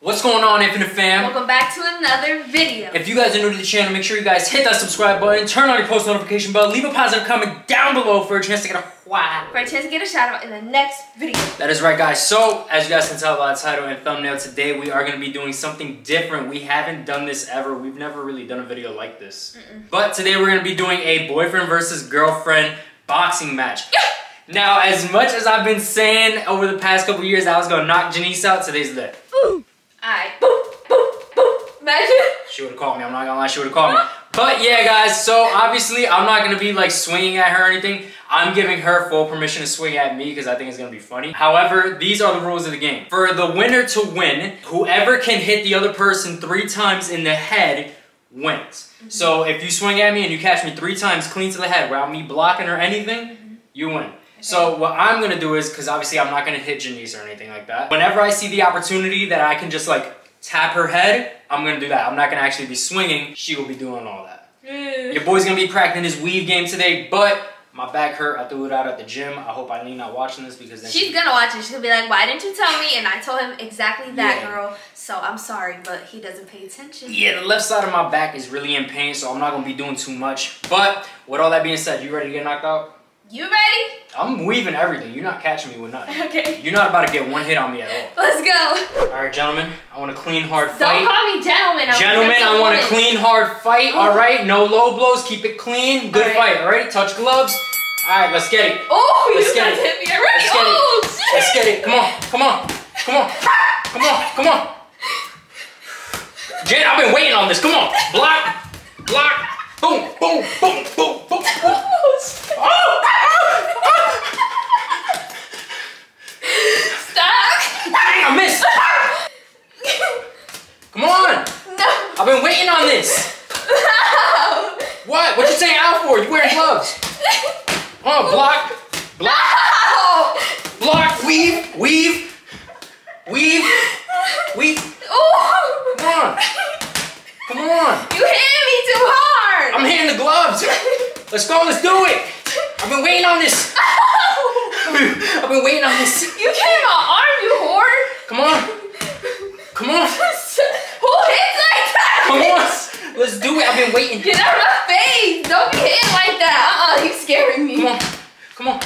What's going on, Infinite Fam? Welcome back to another video. If you guys are new to the channel, make sure you guys hit that subscribe button, turn on your post notification bell, leave a positive comment down below for a chance to get a wow. For a chance to get a shout out in the next video. That is right, guys. So, as you guys can tell by the title and thumbnail, today we are going to be doing something different. We haven't done this ever. We've never really done a video like this. Mm -mm. But today we're going to be doing a boyfriend versus girlfriend boxing match. now, as much as I've been saying over the past couple years I was going to knock Janiece out, today's the day. Alright, boom, boom, boom. Imagine. She would have called me. I'm not gonna lie, she would have called me. But yeah, guys, so obviously I'm not gonna be like swinging at her or anything. I'm giving her full permission to swing at me because I think it's gonna be funny. However, these are the rules of the game. For the winner to win, whoever can hit the other person three times in the head wins. Mm -hmm. So if you swing at me and you catch me three times clean to the head without me blocking or anything, mm -hmm. you win. So what I'm gonna do is, because obviously I'm not gonna hit Janiece or anything like that. Whenever I see the opportunity that I can just like tap her head, I'm gonna do that. I'm not gonna actually be swinging. She will be doing all that. Your boy's gonna be practicing his weave game today, but my back hurt. I threw it out at the gym. I hope Eileen not watching this because then she's she... gonna watch it. She'll be like, "Why didn't you tell me?" And I told him exactly that, yeah. girl. So I'm sorry, but he doesn't pay attention. Yeah, the left side of my back is really in pain, so I'm not gonna be doing too much. But with all that being said, you ready to get knocked out? You ready? I'm weaving everything. You're not catching me with nothing. Okay. You're not about to get one hit on me at all. Let's go. All right, gentlemen. I want a clean, hard fight. Don't call me gentlemen. I'm gentlemen, I want a clean, hard fight. All oh. right. No low blows. Keep it clean. Good all right. fight. All right. Touch gloves. All right. Let's get it. Oh, you it. hit me already. Let's get oh, it. Shit. Let's get it. Come on. Come on. Come on. Come on. Come on. Jen, I've been waiting on this. Come on. Block. Block. Boom. Boom. Boom. boom. Oh. I missed! Come on! No! I've been waiting on this! No. What? What you saying out for? You wearing gloves? Oh, block! Block! No. Block! Weave! Weave! Weave! Weave! Oh. Come on! Come on! You hit me too hard! I'm hitting the gloves! Let's go, let's do it! I've been waiting on this! I've been waiting on this. You came my arm, you whore! Come on. Come on. Who hits like that? Come on. Let's do it. I've been waiting. Get out of my face. Don't be hitting like that. Uh-uh. You scaring me. Come on. Come on.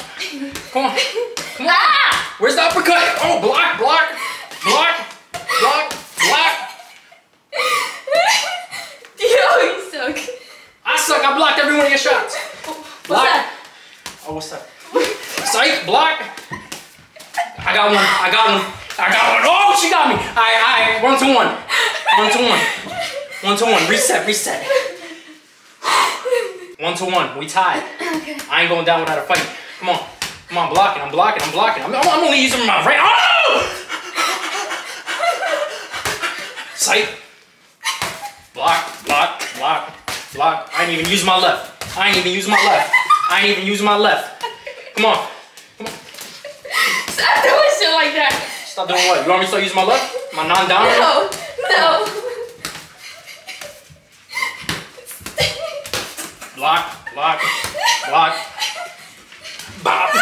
Come on. Come on. Ah! Where's the uppercut? Oh, block, block, block, block, block. Yo, you suck. I suck. I blocked every one of your shots. What's block. that? Oh, what's that? Psych, block. I got one. I got one. I got one. Oh, she got me. All right, all right. One to one. One to one. One to one. Reset, reset. One to one. We tied. Okay. I ain't going down without a fight. Come on. Come on, blocking. I'm blocking. I'm blocking. I'm, I'm only using my right. Oh! Sight. Block, block, block, block. I ain't even use my left. I ain't even use my left. I ain't even use my left. Come on. Come on. Stop doing shit like that. Stop doing what? You want me to start using my left? My non-dominant? No, no. Block, block, block. Bop.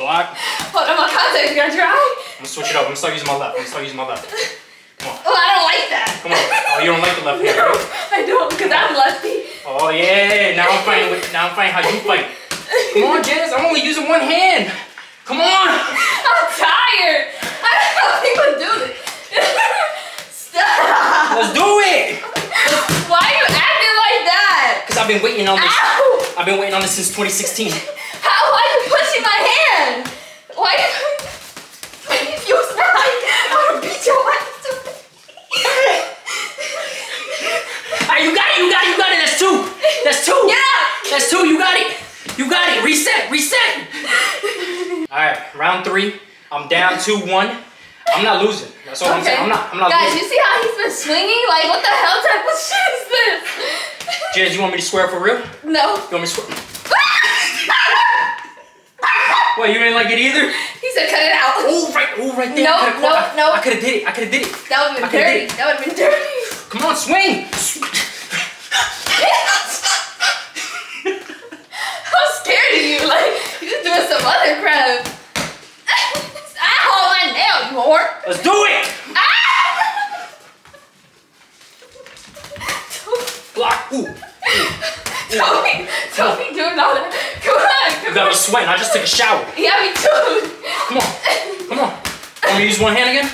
Block. Hold on, my contact's gonna dry. I'm gonna switch it up. I'm gonna start using my left. I'm gonna start using my left. Come on. Oh, I don't like that. Come on. Oh, you don't like the left hand, no, I don't, because I'm lefty. Oh, yeah. Now I'm fighting with, now I'm fighting how you fight. Come on, Janiece. I'm only using one hand. Come on. I'm tired. I don't know if people do this. Stop. Let's do it. Why are you acting like that? Because I've been waiting on this. Ow. I've been waiting on this since 2016. How? Why are you pushing my hand? Why are you... You smell like I'm gonna beat your ass. Alright, you got it, you got it, you got it. That's two. That's two. Yeah. That's two. You got it. You got it. Reset. Reset. All right, round three. I'm down 2-1. I'm not losing. That's all okay. I'm saying. I'm not, I'm not losing. Guys, losing. you see how he's been swinging? Like, what the hell type of shit is this? Jazz, you want me to swear for real? No. You want me to swear? what, you didn't like it either? He said cut it out. Oh, right, oh, right there. No, no, no. I could have did it. I could have did it. That would have been dirty. That would have been dirty. Come on, swing. I'm scared of you. Like, you're doing some other crap. I hold my nail, you whore. Let's do it. Ah! Don't be, don't be doing all that. Come on, You come got on. me sweating. I just took a shower. Yeah, me too. Come on. Come on. Want me to use one hand again?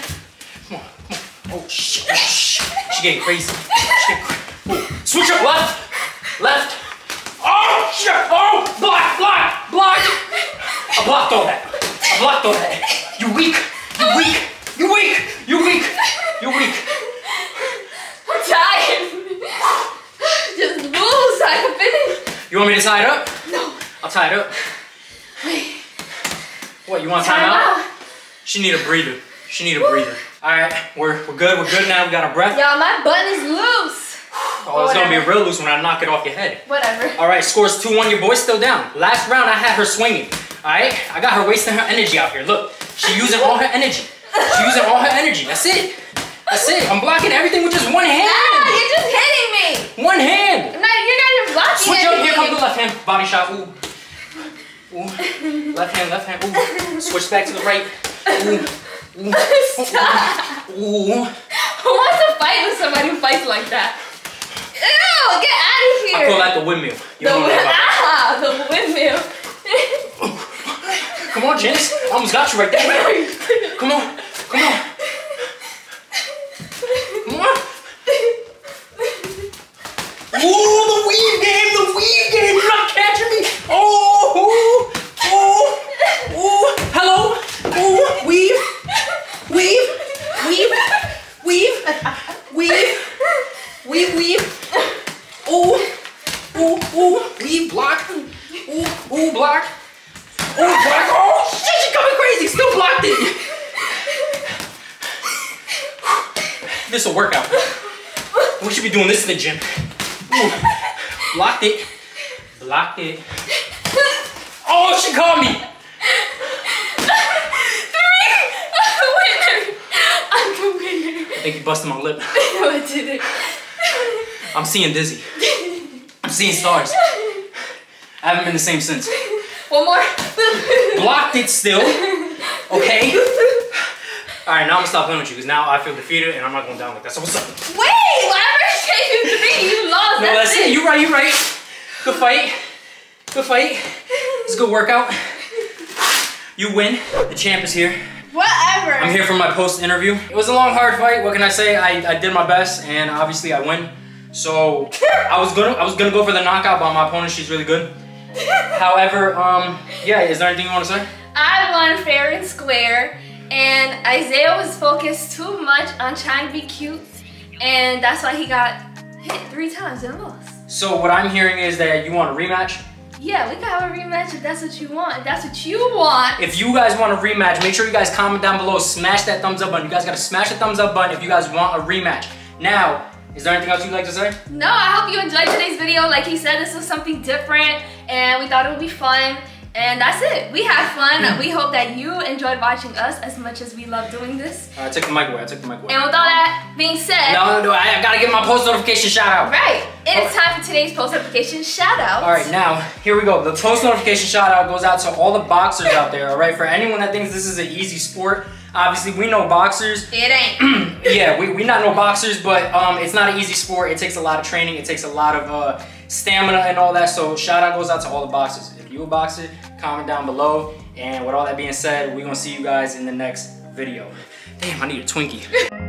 Come on. Come on. Oh, shit. Oh, shit. She getting crazy. She getting cra- oh. Switch up left. Left. Oh, shit. Oh, block, block, block. I blocked all that. I blocked all that. You weak. You weak. You weak. You weak. You weak. I'm tired. Just move so I can finish. You want me to tie it up? No. I'll tie it up. Wait. What, you want Time time out? out. She need a breather. She need a breather. All right, we're, we're good. We're good now. We got our breath. Y'all, my button is loose. Oh, it's gonna be Whatever. real loose when I knock it off your head. Whatever. All right, scores 2-1. Your boy's still down. Last round, I had her swinging. All right, I got her wasting her energy out here. Look, she using all her energy. She using all her energy. That's it. That's it. I'm blocking everything with just one Ah, hand. you're just hitting me. One hand. I'm not, you're not even blocking Switch up. Here anything. comes the left hand. Body shot. Ooh. Ooh. Left hand, left hand. Ooh. Switch back to the right. Ooh. Stop. Ooh. Who wants to fight with somebody who fights like that? Ew, get out of here. I call that the windmill. You the, don't know wind- about that. ah, the windmill. Come on, Janiece. I almost got you right there. Come on. Come on. Come on. Ooh, the weave game, the weave game. You're not catching me. Oh, ooh, ooh, ooh. Hello. Ooh, weave, weave, weave, weave, weave, weave, weave. Ooh, ooh, ooh, weave, block. Ooh, ooh, block. Ooh, block. Oh, shit, she's coming crazy. Still blocked it. This will work out. We should be doing this in the gym. Ooh, blocked it. Blocked it. Oh, she caught me. winner. I'm the winner. I think you busted my lip. No, I didn't. I'm seeing dizzy. I'm seeing stars. I haven't been the same since. One more. Blocked it still. Okay. All right, now I'm gonna stop playing with you because now I feel defeated and I'm not going down like that. So what's up? Wait, whatever gave you three, you lost. No, that's it. You're right. You're right. Good fight. Good fight. It's a good workout. You win. The champ is here. Whatever. I'm here for my post interview. It was a long, hard fight. What can I say? I, I did my best, and obviously I win. So I was gonna I was gonna go for the knockout, but my opponent she's really good. However, um, yeah. Is there anything you want to say? I won fair and square, and Isaiah was focused too much on trying to be cute, and that's why he got hit three times and lost. So what I'm hearing is that you want a rematch. Yeah, we can have a rematch if that's what you want. If that's what you want. If you guys want a rematch, make sure you guys comment down below. Smash that thumbs up button. You guys gotta smash the thumbs up button if you guys want a rematch. Now, is there anything else you'd like to say? No, I hope you enjoyed today's video. Like he said, this was something different, and we thought it would be fun. And that's it. We had fun. we hope that you enjoyed watching us as much as we love doing this. I took the mic away. I took the mic away. And with all that being said, No, no, I, I gotta give my post notification shout out. right, it is time for today's post notification shout out. All right, now here we go. The post notification shout out goes out to all the boxers out there. All right, for anyone that thinks this is an easy sport, obviously we know boxers. It ain't. yeah, we, we not know boxers, but um, it's not an easy sport. It takes a lot of training. It takes a lot of uh, stamina and all that. So shout out goes out to all the boxers. If you a boxer, comment down below. And with all that being said, we're gonna see you guys in the next video. Damn, I need a Twinkie.